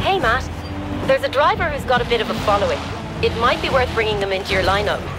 Hey, Matt. There's a driver who's got a bit of a following. It might be worth bringing them into your lineup.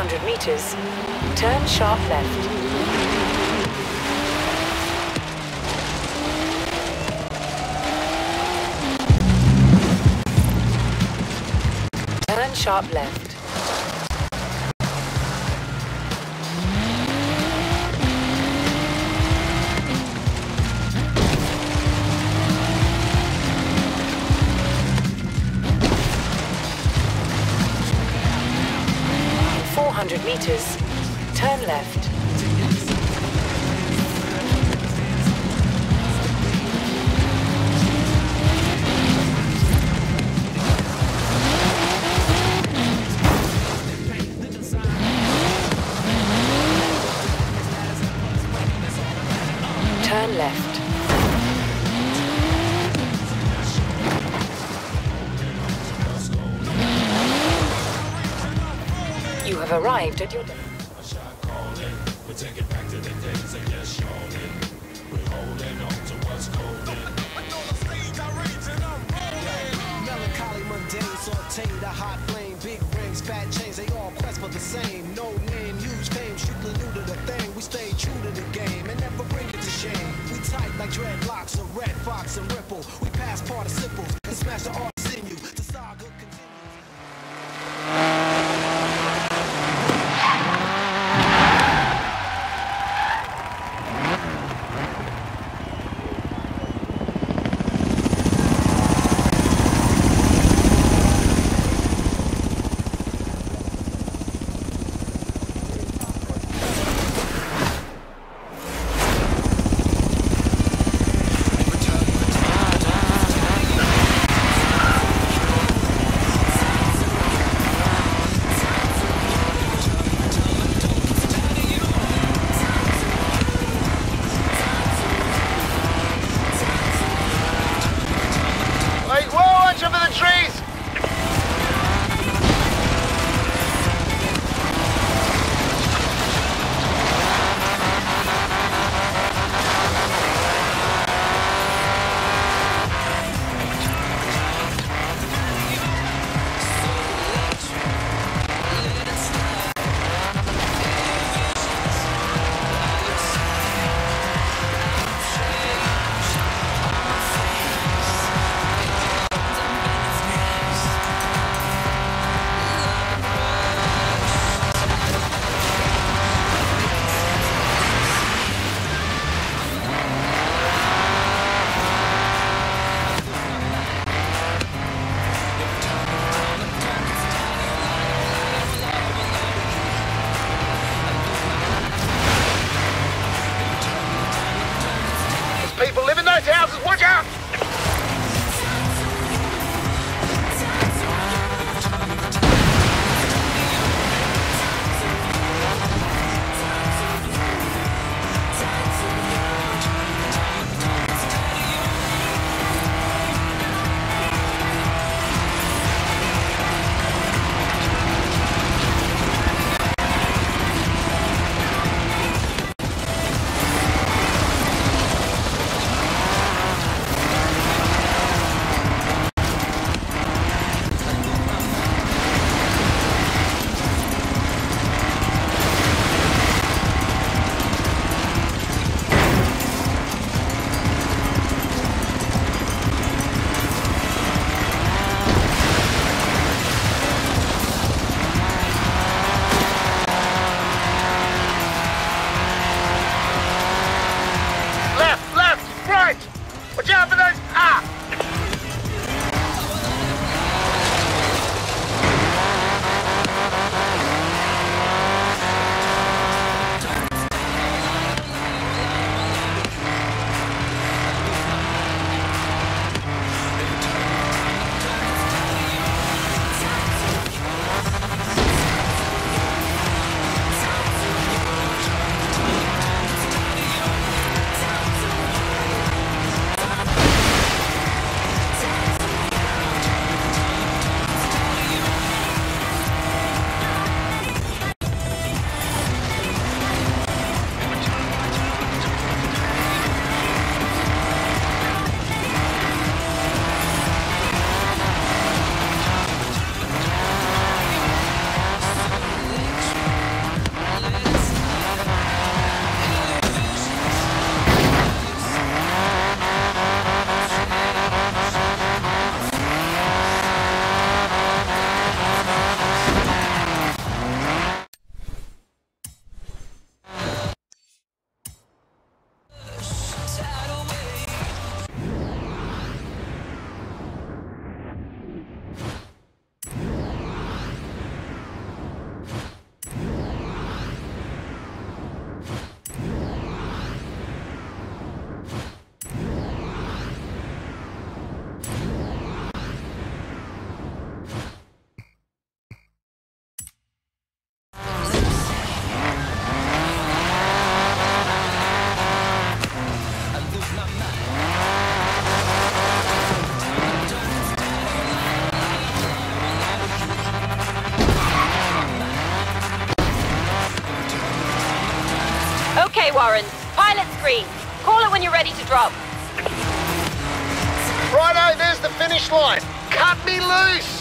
In 400 meters, turn sharp left. Turn sharp left. Turn left. Have arrived at your destination. Melancholy, mundane, sauteed, a hot flame, big rings, fat chains, they all quest for the same. No name, huge fame, strictly new to the thing. We stay true to the game and never bring it to shame. We tight like dreadlocks, a red fox and ripple. We pass participles and smash the arts Okay, Warren. Pilot screen. Call it when you're ready to drop. Righto, there's the finish line. Cut me loose!